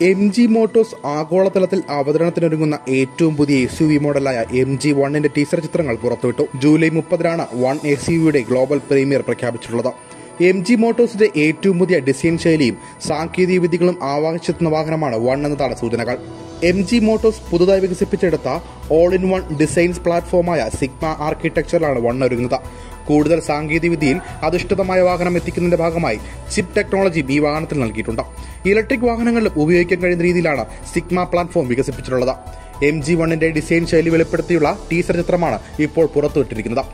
M G Motors ആഗോളതലത്തിൽ അവതരണത്തിനൊരുങ്ങുന്ന ഏറ്റവും പുതിയ എസ് യു വി മോഡലായ എം ജി വണ്ണിന്റെ ടീസർ ചിത്രങ്ങൾ പുറത്തുവിട്ടു. ജൂലൈ മുപ്പതിനാണ് വൺ എസ് യുവിയുടെ ഗ്ലോബൽ പ്രീമിയർ പ്രഖ്യാപിച്ചിട്ടുള്ളത്. എം ജി മോട്ടോഴ്സിന്റെ ഏറ്റവും പുതിയ ഡിസൈൻ ശൈലിയും സാങ്കേതിക വിദ്യകളും ആവാഹിച്ചെത്തുന്ന വാഹനമാണ് വൺ എന്നതാണ് സൂചനകൾ. എം ജി മോട്ടോഴ്സ് പുതുതായി വികസിപ്പിച്ചെടുത്ത ഓൾ ഇൻ വൺ ഡിസൈൻസ് പ്ലാറ്റ്ഫോമായ സിഗ്മ ആർക്കിടെക്ചറിലാണ് വൺ ഒരുങ്ങുന്നത്. കൂടുതൽ സാങ്കേതികവിദ്യയിൽ അധിഷ്ഠിതമായ വാഹനം എത്തിക്കുന്നതിന്റെ ഭാഗമായി ചിപ്പ് ടെക്നോളജി ഈ വാഹനത്തിൽ നൽകിയിട്ടുണ്ട്. ഇലക്ട്രിക് വാഹനങ്ങളിൽ ഉപയോഗിക്കാൻ കഴിയുന്ന രീതിയിലാണ് സിഗ്മ പ്ലാറ്റ്ഫോം വികസിപ്പിച്ചിട്ടുള്ളത്. എം ജി വണ്ണിന്റെ ഡിസൈൻ ശൈലി വെളിപ്പെടുത്തിയുള്ള ടീസർ ചിത്രമാണ് ഇപ്പോൾ പുറത്തുവിട്ടിരിക്കുന്നത്.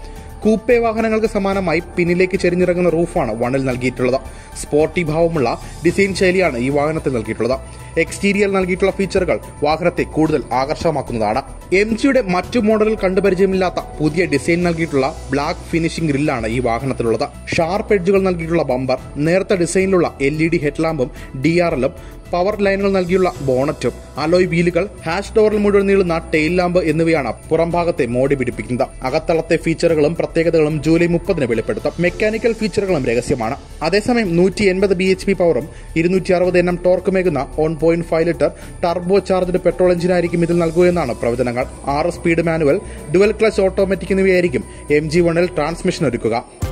കൂപ്പെ വാഹനങ്ങൾക്ക് സമാനമായി പിന്നിലേക്ക് ചെരിഞ്ഞിറങ്ങുന്ന റൂഫാണ് വണ്ണിൽ നൽകിയിട്ടുള്ളത്. സ്പോർട്ടി ഭാവമുള്ള ഡിസൈൻ ശൈലിയാണ് ഈ വാഹനത്തിൽ നൽകിയിട്ടുള്ളത്. എക്സ്റ്റീരിയർ നൽകിയിട്ടുള്ള ഫീച്ചറുകൾ വാഹനത്തെ കൂടുതൽ ആകർഷകമാക്കുന്നതാണ്. എം ജിയുടെ മറ്റു മോഡലിൽ കണ്ടുപരിചയമില്ലാത്ത പുതിയ ഡിസൈൻ നൽകിയിട്ടുള്ള ബ്ലാക്ക് ഫിനിഷിംഗ് ഗ്രില്ലാണ് ഈ വാഹനത്തിലുള്ളത്. ഷാർപ്പ് എഡ്ജുകൾ നൽകിയിട്ടുള്ള ബമ്പർ നേർത്ത ഡിസൈനിലുള്ള എൽ ഇ ഡി ഹെഡ്ലാമ്പും ഡി ആർ എല്ലും പവർ ലൈനുകൾ നൽകിയുള്ള ബോണറ്റും അലോയ് വീലുകൾ ഹാഷ് ഡോറിൽ മുഴുവൻ നീളുന്ന ടെയിൽ ലാമ്പ് എന്നിവയാണ് പുറംഭാഗത്തെ മോടി പിടിപ്പിക്കുന്നത്. അകത്തളത്തെ ഫീച്ചറുകളും പ്രത്യേകതകളും ജൂലൈ മുപ്പതിന് വെളിപ്പെടുത്തും. മെക്കാനിക്കൽ ഫീച്ചറുകളും രഹസ്യമാണ്. അതേസമയം നൂറ്റി എൺപത് ബി എച്ച് പി പവറും ഇരുന്നൂറ്റി അറുപത് എണ്ണം ടോർക്കുമേകുന്ന one point five litre turbo charged petrol എഞ്ചിനായിരിക്കും ഇതിൽ നൽകുകയെന്നാണ് പ്രവചനങ്ങൾ. ആറ് speed manual dual clutch automatic എന്നിവയായിരിക്കും M G വണ്ണിൽ ട്രാൻസ്മിഷൻ ഒരുക്കുക.